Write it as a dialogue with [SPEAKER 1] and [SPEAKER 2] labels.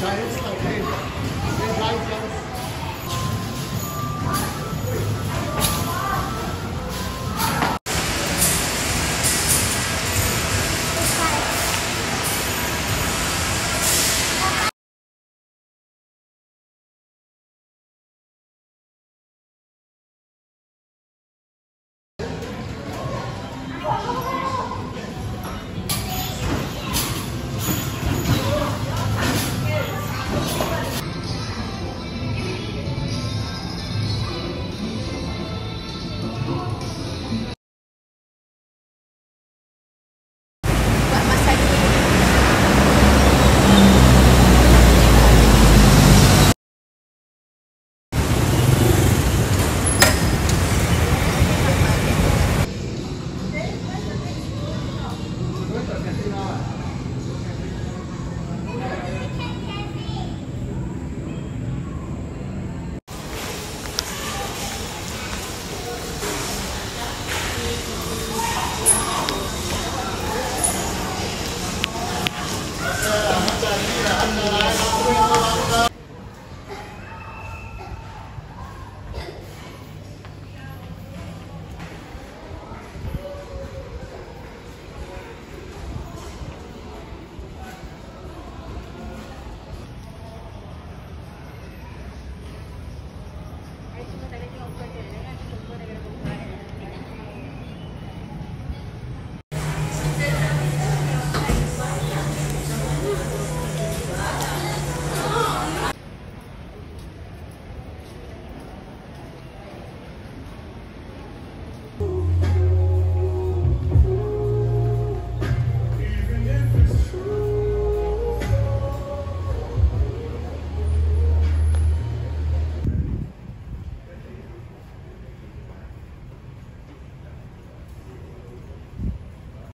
[SPEAKER 1] Já é eu também. Você vai